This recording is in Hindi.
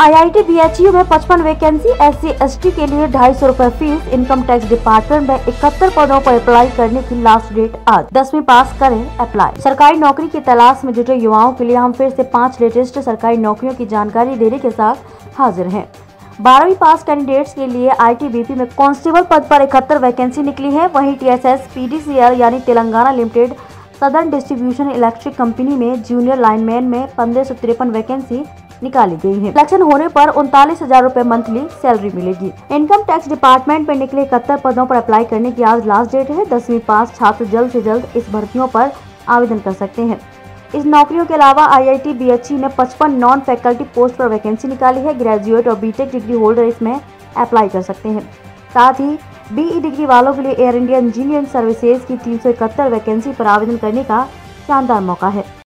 आईआईटी बीएचयू में 55 वैकेंसी एस सी के लिए ढाई सौ रूपए फ़ीस, इनकम टैक्स डिपार्टमेंट में इकहत्तर पदों पर अप्लाई करने की लास्ट डेट आज। दसवीं पास करें अप्लाई सरकारी नौकरी की तलाश में जुटे युवाओं के लिए हम फिर से पाँच लेटेस्ट सरकारी नौकरियों की जानकारी देने के साथ हाजिर हैं। बारहवीं पास कैंडिडेट्स के लिए आईटीबीपी में कांस्टेबल पद पर इकहत्तर वैकेंसी निकली है। वहीं टीएसएस पीडीसीएल यानी Telangana limited southern distribution electric company में जूनियर लाइनमैन में पंद्रह सौ वैकेंसी निकाली गई है। सिलेक्शन होने पर उनतालीस हज़ार रूपए मंथली सैलरी मिलेगी। इनकम टैक्स डिपार्टमेंट में निकले इकहत्तर पदों पर अप्लाई करने की आज लास्ट डेट है। दसवीं पास छात्र जल्द से जल्द इस भर्तियों पर आवेदन कर सकते हैं। इस नौकरियों के अलावा आईआईटी बीएचई ने 55 नॉन फैकल्टी पोस्ट पर वैकेंसी निकाली है। ग्रेजुएट और बीटेक डिग्री होल्डर इसमें अप्लाई कर सकते हैं। साथ ही बीई डिग्री वालों के लिए एयर इंडिया इंजीनियरिंग सर्विसेज़ की तीन वैकेंसी पर आवेदन करने का शानदार मौका है।